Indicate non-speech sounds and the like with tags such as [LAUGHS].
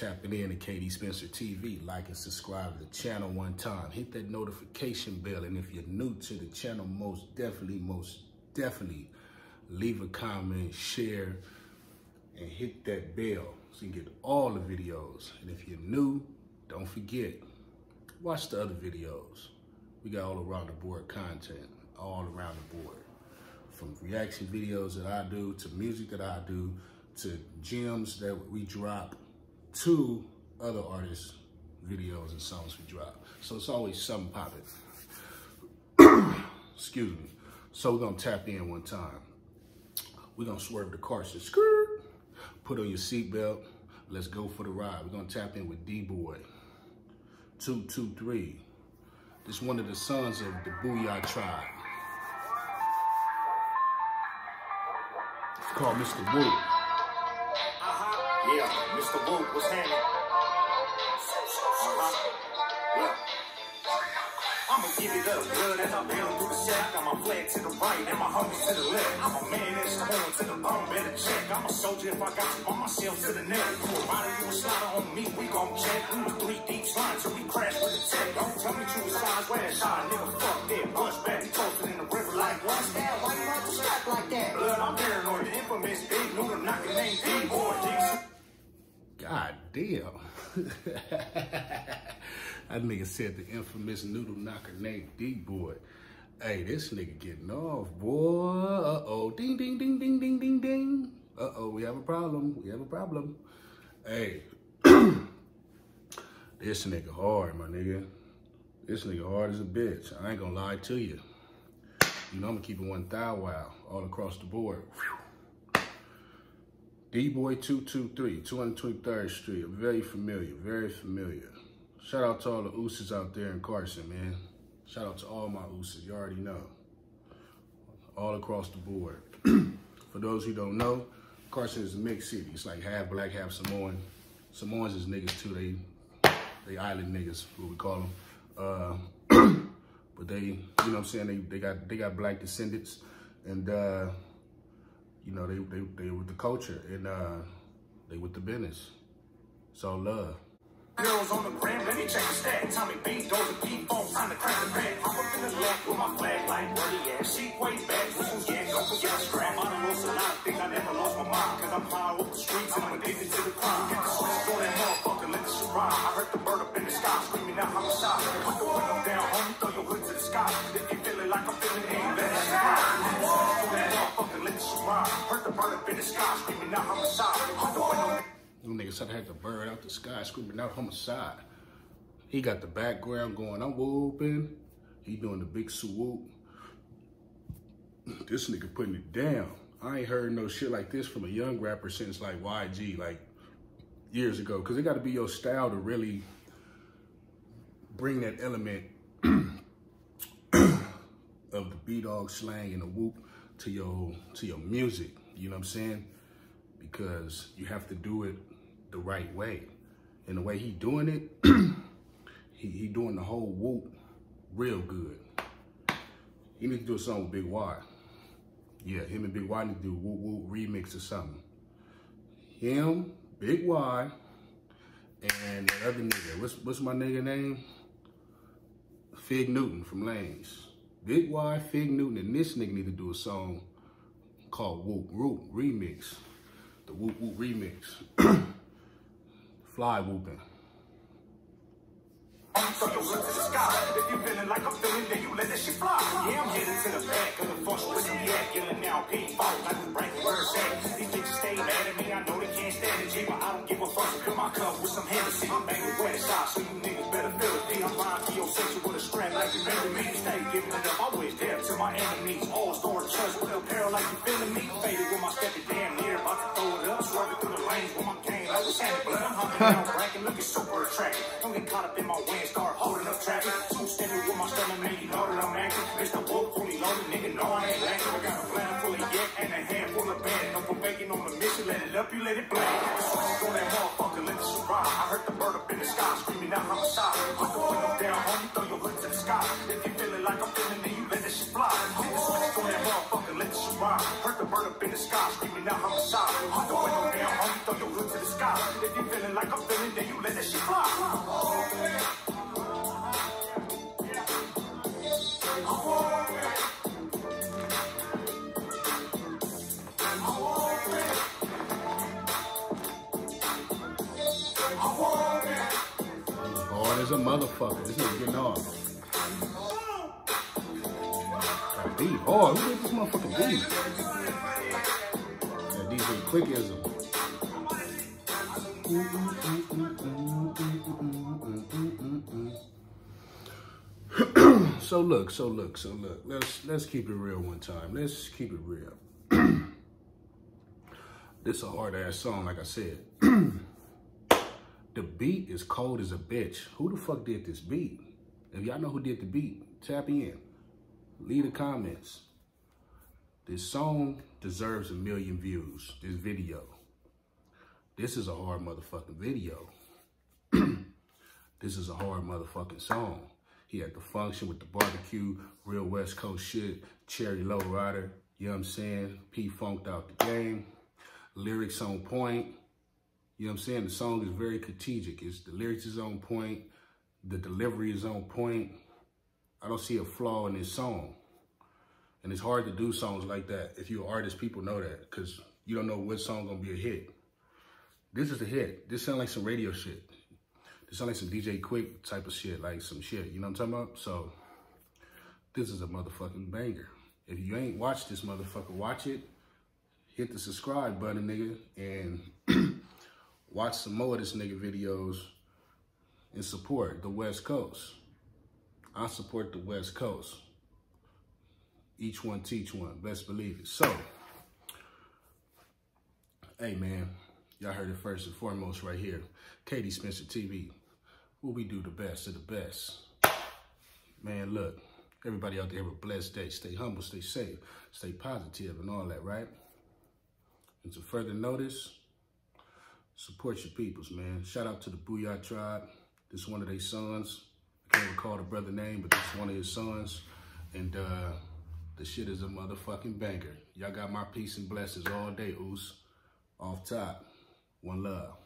tapping in to KD Spencer TV. Like and subscribe to the channel one time. Hit that notification bell. And if you're new to the channel, most definitely, most definitely leave a comment, share, and hit that bell so you get all the videos. And if you're new, don't forget, watch the other videos. We got all around the board content, all around the board. From reaction videos that I do, to music that I do, to gems that we drop, to other artists' videos and songs we drop. So it's always something popping. [COUGHS] Excuse me. So we're gonna tap in one time. We're gonna swerve the Carson. Skirt. Put on your seatbelt. Let's go for the ride. We're gonna tap in with D-Boy. Two, two, three. This one of the sons of the Boo Yaa Tribe. It's called Mr. Woop. Yeah, Mr. Woop, what's happening? Uh-huh. Yeah. I'ma give it up, blood as I pound through the sack. Got my flag to the right and my homies to the left. I'm a man that's born to the bone, better check. I'm a soldier if I got to on myself to the neck. You a rider, you a slider on me, we gon' check. We the three deep slide till we crash with the tech. Don't tell me you was size where shot, nigga. Fuck that, bust back, toasted in the river like what's that? Why you have to strap like that? Blood, I'm paranoid, the infamous big noodle knocking name D-boy. God damn. [LAUGHS] that nigga said the infamous noodle knocker named D-Boy. Hey, this nigga getting off, boy. Uh-oh. Ding, ding, ding, ding, ding, ding, ding. Uh-oh, we have a problem. We have a problem. Hey. [CLEARS THROAT] this nigga hard, my nigga. This nigga hard as a bitch. I ain't gonna lie to you. You know I'm gonna keep it one thou wow all across the board. Whew. D-Boy 223, 223rd Street. Very familiar, very familiar. Shout out to all the ooses out there in Carson, man. Shout out to all my ooses, you already know. All across the board. [CLEARS THROAT] For those who don't know, Carson is a mixed city. It's like half black, half Samoan. Samoans is niggas too. They they island niggas, what we call them. Uh, [CLEARS THROAT] but they, you know what I'm saying, they, they got they got black descendants. And uh, you know, they, they, they with the culture and uh, they with the business. So love. Girls on the gram, let me check the stat. Tommy B, Doja P, phone, time to crack the back. I'm up in the left with my flag like he at. She way back, some gas, don't forget the strap. I done lost a lot, think I never lost my mind. Cause I'm high off the streets and I'm addicted to the crime. Get the switch, throw that motherfucker, let the shit ride. I heard the bird up in the sky, screaming out homicide. Put the window down, homie, throw your hood to the sky. If you feel it like I'm feeling it, bird up in the sky, screaming out homicide. Them niggas said I had the bird out the sky screaming out homicide. He got the background going, I'm whooping. He doing the big swoop. This nigga putting it down. I ain't heard no shit like this from a young rapper since like YG, like years ago. Cause it gotta be your style to really bring that element [CLEARS THROAT] of the B-dog slang and the whoop to your to your music. You know what I'm saying? Because you have to do it the right way. And the way he doing it, [CLEARS THROAT] he, he doing the whole whoop real good. He need to do a song with Big Wy. Yeah, him and Big Wy need to do a whoop whoop remix or something. Him, Big Wy, and the other nigga. What's what's my nigga name? Figg Newton from Lanes. Big Wy, Figg Newton, and this nigga need to do a song called Whoop Whoop Remix. The Whoop Whoop Remix. Fly whooping. So you look to the sky. If you feeling like I'm feeling, then you let that shit fly. Yeah, I'm headed to the back of the function with some yak. Yelling now, P fault like the break it's at. These bitches stay mad at me. I know they can't stand it, G, but I don't give a fuck. Fill my cup with some Hennessy. Enemies. All store trust with apparel like you feeling me. Faded with my step damn near. About to throw it up. Swerving through the lanes with my gang like a Santa Blood. I'm humping down, bracket, looking super attractive. Don't get caught up in my way and start holding up traffic. Two standing with my stomach, man, you know that I'm acting. It's the wolf fully loaded, nigga, know I ain't lacking. I got a plan full of yak and a handful of band. No for bacon on the mission, let it up, you let it blend. The switch on that motherfucker, let shit ride. I heard the bird up in the sky, screaming out homicide. Put the window down, homie, throw your hood to the sky. If you feeling like I'm feeling, then you let that fly. Let shit ride. Heard the bird up in the sky, screaming out homicide. Put the window down, homie, throw you look to the sky. If you feeling like I'm feeling, then you let that shit fly. Oh, Hard as a motherfucker. This nigga getting off. Oh, hard. Who did this motherfucking beat? That DJ Quickism. [CLEARS THROAT] so look, so look, so look. Let's let's keep it real one time. Let's keep it real. [CLEARS THROAT] this is a hard ass song, like I said. [CLEARS THROAT] the beat is cold as a bitch. Who the fuck did this beat? If y'all know who did the beat, tap in. Leave the comments. This song deserves a million views. This video. This is a hard motherfucking video. [CLEARS THROAT] this is a hard motherfucking song. He had the function with the barbecue, real West Coast shit, Cherry Low Rider, you know what I'm saying? P funked out the game. Lyrics on point. You know what I'm saying? The song is very strategic. It's the lyrics is on point. The delivery is on point. I don't see a flaw in this song. And it's hard to do songs like that. If you're an artist, people know that because you don't know what song gonna be a hit. This is a hit. This sound like some radio shit. This sound like some DJ Quik type of shit, like some shit. You know what I'm talking about? So this is a motherfucking banger. If you ain't watched this motherfucker, watch it. Hit the subscribe button, nigga, and [CLEARS THROAT] watch some more of this nigga videos and support the West Coast. I support the West Coast. Each one teach one, best believe it. So, hey man, y'all heard it first and foremost right here. KD Spencer TV, where we do the best of the best. Man, look, everybody out there have a blessed day. Stay humble, stay safe, stay positive and all that, right? And to further notice, support your peoples, man. Shout out to the Boo Yaa Tribe. This is one of their sons. Can't recall the brother name, but this is one of his sons. And uh, the shit is a motherfucking banger. Y'all got my peace and blessings all day, Oos. Off top. One love.